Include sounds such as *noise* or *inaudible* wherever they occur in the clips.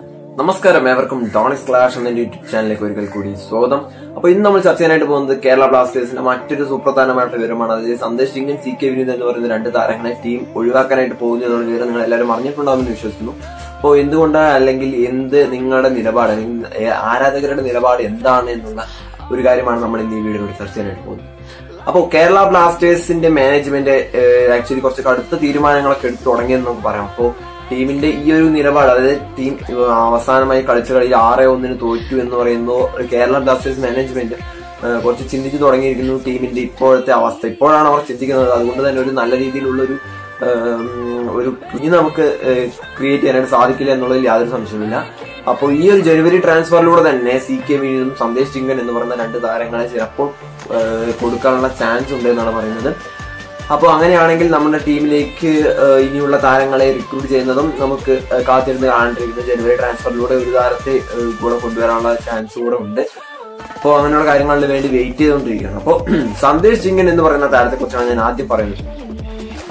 നമസ്കാരം ഏവർക്കും ഡോണിക്സ് ക്ലാഷ് എന്ന യൂട്യൂബ് ചാനലിലേക്ക് ഒരിക്കൽ കൂടി സ്വാഗതം. അപ്പൊ ഇന്ന് നമ്മൾ ചർച്ച ചെയ്യാനായിട്ട് പോകുന്നത് കേരള ബ്ലാസ്റ്റേഴ്സിന്റെ മറ്റൊരു സുപ്രധാനമായിട്ടുള്ള വിവരമാണ്. അതായത് സന്ദേശ് സിംഗും സി കെ വിനീത് എന്ന് പറയുന്ന രണ്ട് താരങ്ങളെ ടീം ഒഴിവാക്കാനായിട്ട് പോകുന്നു എന്നുള്ള വിവരം നിങ്ങൾ എല്ലാവരും അറിഞ്ഞിട്ടുണ്ടാവുമെന്ന് വിശ്വസിക്കുന്നു. അപ്പോൾ എന്തുകൊണ്ടാണ് അല്ലെങ്കിൽ എന്ത് നിങ്ങളുടെ നിലപാട് ആരാധകരുടെ നിലപാട് എന്താണ് എന്നുള്ള ഒരു കാര്യമാണ് നമ്മൾ ഇന്ന് ഈ വീഡിയോയിൽ ചർച്ച ചെയ്യാനായിട്ട് പോകുന്നത്. അപ്പോൾ കേരള ബ്ലാസ്റ്റേഴ്സിന്റെ മാനേജ്മെന്റ് ആക്ച്വലി കുറച്ച് കടുത്ത തീരുമാനങ്ങളൊക്കെ എടുത്തു തുടങ്ങിയെന്ന് നമുക്ക് പറയാം. അപ്പോൾ ടീമിന്റെ ഈ ഒരു നിലപാട് അതായത് ടീം അവസാനമായി കളിച്ച കളിയിൽ ആറ് ഒന്നിന് തോറ്റു എന്ന് പറയുന്നു കേരള ബ്ലാസ്റ്റേഴ്സ് മാനേജ്മെന്റ് കുറച്ച് ചിന്തിച്ചു തുടങ്ങിയിരിക്കുന്നു ടീമിന്റെ ഇപ്പോഴത്തെ അവസ്ഥ. ഇപ്പോഴാണ് അവർ ചിന്തിക്കുന്നത്. അതുകൊണ്ട് തന്നെ ഒരു നല്ല രീതിയിലുള്ള ഒരു ഒരു ഇനി നമുക്ക് ക്രിയേറ്റ് ചെയ്യാനായിട്ട് സാധിക്കില്ല എന്നുള്ളതിൽ യാതൊരു സംശയമില്ല അപ്പോൾ ഈ ഒരു ജനുവരി ട്രാൻസ്ഫറിലൂടെ തന്നെ സി കെ മീനും സന്ദേശ് ചിങ്കൻ എന്ന് പറയുന്ന രണ്ട് താരങ്ങളെ ചിലപ്പോൾ കൊടുക്കാനുള്ള ചാൻസ് ഉണ്ട് എന്നാണ് പറയുന്നത്. അപ്പോൾ അങ്ങനെയാണെങ്കിൽ നമ്മുടെ ടീമിലേക്ക് ഇനിയുള്ള താരങ്ങളെ റിക്രൂട്ട് ചെയ്യുന്നതും നമുക്ക് കാത്തിരുന്ന് കാണേണ്ടിരിക്കുന്നു ജനുവരി ട്രാൻസ്ഫറിലൂടെ ഒരു താരത്തെ കൂടെ കൊണ്ടുവരാനുള്ള ചാൻസ് കൂടെ ഉണ്ട്. അപ്പോൾ അങ്ങനെയുള്ള കാര്യങ്ങളിൽ വേണ്ടി വെയിറ്റ് ചെയ്തുകൊണ്ടിരിക്കുകയാണ്. അപ്പോൾ *clears throat* സന്ദേശ് ജിങ്കൻ എന്ന് പറയുന്ന താരത്തെക്കുറിച്ചാണ് ഞാൻ ആദ്യം പറയുന്നത്.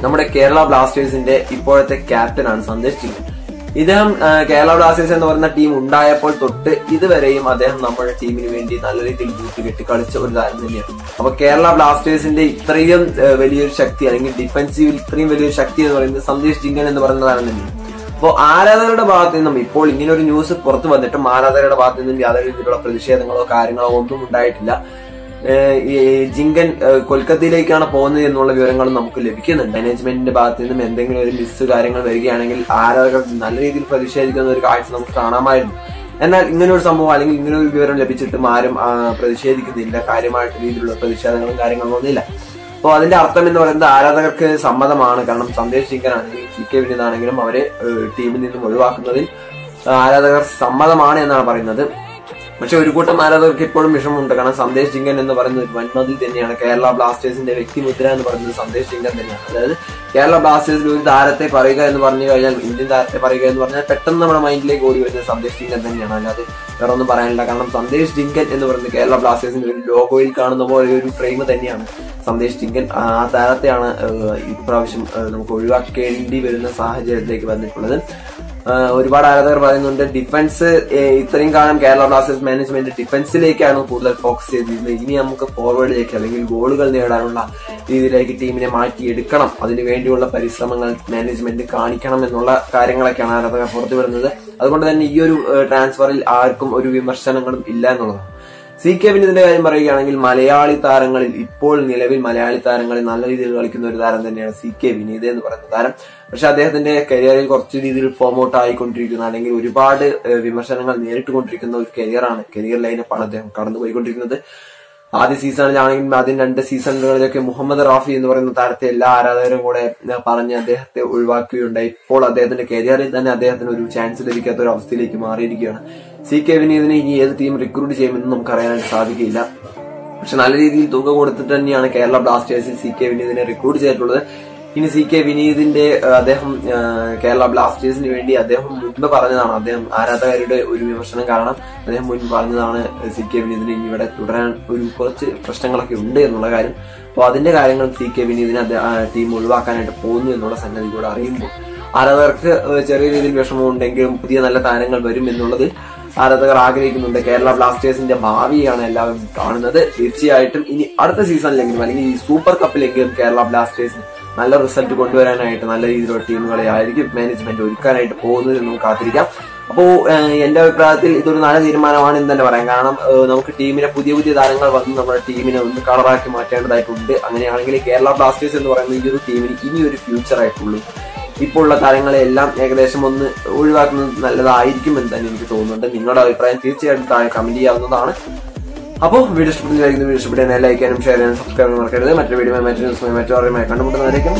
നമ്മുടെ കേരള ബ്ലാസ്റ്റേഴ്സിന്റെ ഇപ്പോഴത്തെ ക്യാപ്റ്റനാണ് സന്ദേശ് ചിങ്കൻ ഇദ്ദേഹം കേരള ബ്ലാസ്റ്റേഴ്സ് എന്ന് പറയുന്ന ടീം ഉണ്ടായപ്പോൾ തൊട്ട് ഇതുവരെയും അദ്ദേഹം നമ്മുടെ ടീമിന് വേണ്ടി നല്ല രീതിയിൽ ബൂട്ട് കെട്ടി കളിച്ച ഒരു താരം തന്നെയാണ്. അപ്പൊ കേരള ബ്ലാസ്റ്റേഴ്സിന്റെ ഇത്രയും വലിയൊരു ശക്തി അല്ലെങ്കിൽ ഡിഫൻസീവിൽ ഇത്രയും വലിയൊരു ശക്തി എന്ന് പറയുന്നത് സന്ദേശ് ജിങ്കൻ എന്ന് പറയുന്ന താരം തന്നെയാണ്. അപ്പോൾ ആരാധകരുടെ ഭാഗത്ത് നിന്നും ഇപ്പോൾ ഇങ്ങനെ ഒരു ന്യൂസ് പുറത്തു വന്നിട്ടും ആരാധകരുടെ ഭാഗത്ത് നിന്നും യാതൊരു രീതിയിലുള്ള പ്രതിഷേധങ്ങളോ കാര്യങ്ങളോ ഒന്നും ഉണ്ടായിട്ടില്ല. ജിങ്കൻ കൊൽക്കത്തയിലേക്കാണ് പോകുന്നത് എന്നുള്ള വിവരങ്ങൾ നമുക്ക് ലഭിക്കുന്നുണ്ട്. മാനേജ്മെന്റിന്റെ ഭാഗത്ത് നിന്നും എന്തെങ്കിലും ഒരു മിസ് കാര്യങ്ങൾ വരികയാണെങ്കിൽ ആരാധകർ നല്ല രീതിയിൽ പ്രതിഷേധിക്കുന്ന ഒരു കാഴ്ച നമുക്ക് കാണാമായിരുന്നു. എന്നാൽ ഇങ്ങനെ ഒരു സംഭവം അല്ലെങ്കിൽ ഇങ്ങനെ ഒരു വിവരം ലഭിച്ചിട്ടും ആരും പ്രതിഷേധിക്കുന്നില്ല. കാര്യമായിട്ട് രീതിയിലുള്ള പ്രതിഷേധങ്ങളും കാര്യങ്ങളും ഒന്നുമില്ല. അപ്പോൾ അതിന്റെ അർത്ഥം എന്ന് പറയുന്നത് ആരാധകർക്ക് സമ്മതമാണ്. കാരണം സന്ദേശ് ജിങ്കനാണെങ്കിലും സി കെ വിനീതാണെങ്കിലും അവരെ ടീമിൽ നിന്നും ഒഴിവാക്കുന്നതിൽ ആരാധകർ സമ്മതമാണ് എന്നാണ് പറയുന്നത്. പക്ഷെ ഒരു കൂട്ടം ആരാധകർക്ക് ഇപ്പോഴും വിഷമമുണ്ട്. കാരണം സന്ദേശ് ജിങ്കൻ എന്ന് പറയുന്ന ഒരു വൻമതിൽ തന്നെയാണ്. കേരള ബ്ലാസ്റ്റേഴ്സിന്റെ വ്യക്തിമുദ്ര എന്ന് പറയുന്നത് സന്ദേശ് ജിങ്കൻ തന്നെയാണ്. അതായത് കേരള ബ്ലാസ്റ്റേഴ്സിൽ ഒരു താരത്തെ പറയുക എന്ന് പറഞ്ഞു കഴിഞ്ഞാൽ ഇന്ത്യൻ താരത്തെ പറയുക എന്ന് പറഞ്ഞാൽ പെട്ടെന്ന് നമ്മുടെ മൈൻഡിലേക്ക് ഓടി വരുന്നത് സന്ദേശ് ജിങ്കൻ തന്നെയാണ്. അല്ലാതെ വേറെ ഒന്നും പറയാനില്ല. കാരണം സന്ദേശ് ജിങ്കൻ എന്ന് പറയുന്നത് കേരള ബ്ലാസ്റ്റേഴ്സിന്റെ ഒരു ലോഗോയിൽ കാണുന്ന പോലെ ഒരു ഫ്രെയിം തന്നെയാണ്. സന്ദേശ് ജിങ്കൻ ആ താരത്തെയാണ് ഇപ്രാവശ്യം നമുക്ക് ഒഴിവാക്കേണ്ടി വരുന്ന സാഹചര്യത്തിലേക്ക് വന്നിട്ടുള്ളത്. ഒരുപാട് ആരാധകർ പറയുന്നുണ്ട് ഡിഫൻസ് ഇത്രയും കാലം കേരള ബ്ലാസ്റ്റേഴ്സ് മാനേജ്മെന്റ് ഡിഫൻസിലേക്കാണ് കൂടുതൽ ഫോക്കസ് ചെയ്തിരുന്നത്. ഇനി നമുക്ക് ഫോർവേഡിലേക്ക് അല്ലെങ്കിൽ ഗോളുകൾ നേടാനുള്ള രീതിയിലേക്ക് ടീമിനെ മാറ്റിയെടുക്കണം. അതിനു വേണ്ടിയുള്ള പരിശ്രമങ്ങൾ മാനേജ്മെന്റ് കാണിക്കണം എന്നുള്ള കാര്യങ്ങളൊക്കെയാണ് ആരാധകർ പുറത്തുവിടുന്നത്. അതുകൊണ്ട് തന്നെ ഈ ഒരു ട്രാൻസ്ഫറിൽ ആർക്കും ഒരു വിമർശനങ്ങളും ഇല്ല എന്നുള്ളതാണ്. സി കെ വിനീതിന്റെ കാര്യം പറയുകയാണെങ്കിൽ മലയാളി താരങ്ങളിൽ ഇപ്പോൾ നിലവിൽ മലയാളി താരങ്ങളിൽ നല്ല രീതിയിൽ കളിക്കുന്ന ഒരു താരം തന്നെയാണ് സി കെ വിനീത് എന്ന് പറയുന്ന താരം. പക്ഷെ അദ്ദേഹത്തിന്റെ കരിയറിൽ കുറച്ച് രീതിയിൽ ഫോം ഔട്ട് ആയിക്കൊണ്ടിരിക്കുന്ന. അല്ലെങ്കിൽ ഒരുപാട് വിമർശനങ്ങൾ നേരിട്ടുകൊണ്ടിരിക്കുന്ന ഒരു കരിയറാണ് കരിയർ ലൈനപ്പാണ് അദ്ദേഹം കടന്നുപോയിക്കൊണ്ടിരിക്കുന്നത്. ആദ്യ സീസണിലാണെങ്കിൽ ആദ്യം രണ്ട് സീസണുകളിലൊക്കെ മുഹമ്മദ് റാഫി എന്ന് പറയുന്ന താരത്തെ എല്ലാ ആരാധകരും കൂടെ പറഞ്ഞ് അദ്ദേഹത്തെ ഒഴിവാക്കുകയുണ്ടായി. ഇപ്പോൾ അദ്ദേഹത്തിന്റെ കരിയറിൽ തന്നെ അദ്ദേഹത്തിന് ഒരു ചാൻസ് ലഭിക്കാത്ത ഒരു അവസ്ഥയിലേക്ക് മാറിയിരിക്കുകയാണ്. സി കെ വിനീതിനെ ഇനി ഏത് ടീം റിക്രൂട്ട് ചെയ്യുമെന്ന് നമുക്ക് അറിയാനായിട്ട് സാധിക്കില്ല. പക്ഷെ നല്ല രീതിയിൽ തുക കൊടുത്തിട്ട് തന്നെയാണ് കേരള ബ്ലാസ്റ്റേഴ്സിൽ സി കെ വിനീതിനെ റിക്രൂട്ട് ചെയ്തിട്ടുള്ളത്. ഇനി സി കെ വിനീതിന്റെ അദ്ദേഹം കേരള ബ്ലാസ്റ്റേഴ്സിന് വേണ്ടി അദ്ദേഹം മുൻപ് പറഞ്ഞതാണ്. അദ്ദേഹം ആരാധകരുടെ ഒരു വിമർശനം കാരണം അദ്ദേഹം മുൻപ് പറഞ്ഞതാണ് സി കെ വിനീതിന് ഇനി ഇവിടെ തുടരാൻ ഒരു കുറച്ച് പ്രശ്നങ്ങളൊക്കെ ഉണ്ട് എന്നുള്ള കാര്യം. അപ്പോൾ അതിന്റെ കാര്യങ്ങൾ സി കെ വിനീതിനെ ടീം ഒഴിവാക്കാനായിട്ട് പോകുന്നു എന്നുള്ള സംഗതി കൂടെ അറിയുമ്പോൾ. ആരാധകർക്ക് ചെറിയ രീതിയിൽ വിഷമമുണ്ടെങ്കിലും പുതിയ നല്ല താരങ്ങൾ വരും എന്നുള്ളത് ആരാധകർ ആഗ്രഹിക്കുന്നുണ്ട്. കേരള ബ്ലാസ്റ്റേഴ്സിന്റെ ഭാവിയാണ് എല്ലാവരും കാണുന്നത്. തീർച്ചയായിട്ടും ഇനി അടുത്ത സീസണിലെങ്കിലും അല്ലെങ്കിൽ ഈ സൂപ്പർ കപ്പിലെങ്കിലും കേരള ബ്ലാസ്റ്റേഴ്സിന് നല്ല റിസൾട്ട് കൊണ്ടുവരാനായിട്ട് നല്ല രീതിയിലുള്ള ടീമുകളെ ആയിരിക്കും മാനേജ്മെന്റ് ഒരുക്കാനായിട്ട് പോകുന്നത് നമുക്ക് കാത്തിരിക്കാം. അപ്പോ എന്റെ അഭിപ്രായത്തിൽ ഇതൊരു നല്ല തീരുമാനമാണ് എന്ന് തന്നെ പറയാം. കാരണം നമുക്ക് ടീമിനെ പുതിയ പുതിയ താരങ്ങൾ വന്ന് നമ്മുടെ ടീമിനെ ഒന്ന് കളറാക്കി മാറ്റേണ്ടതായിട്ടുണ്ട്. അങ്ങനെയാണെങ്കിൽ കേരള ബ്ലാസ്റ്റേഴ്സ് എന്ന് പറയുന്ന ഈ ഒരു ടീമിന് ഇനി ഒരു ഫ്യൂച്ചർ ആയിട്ടുള്ളൂ. ഇപ്പോൾ ഉള്ള താരങ്ങളെ എല്ലാം ഏകദേശം ഒന്ന് ഒഴിവാക്കുന്നത് നല്ലതായിരിക്കും എന്ന് തന്നെ എനിക്ക് തോന്നുന്നുണ്ട്. നിങ്ങളുടെ അഭിപ്രായം തീർച്ചയായിട്ടും താഴെ കമന്റ് ചെയ്യാവുന്നതാണ്. അപ്പോൾ വീഡിയോ ഇഷ്ടപ്പെട്ടു വീഡിയോ ഇഷ്ടപ്പെടുന്ന ലൈക്ക് ചെയ്യാനും ഷെയർ ചെയ്യാനും സബ്സ്ക്രൈബ് ചെയ്യാനും മറക്കരുത്. മറ്റൊരു വീഡിയോ മറ്റൊരു ദിവസമായി മറ്റൊരു കണ്ടുമുട്ടുന്നതായിരിക്കും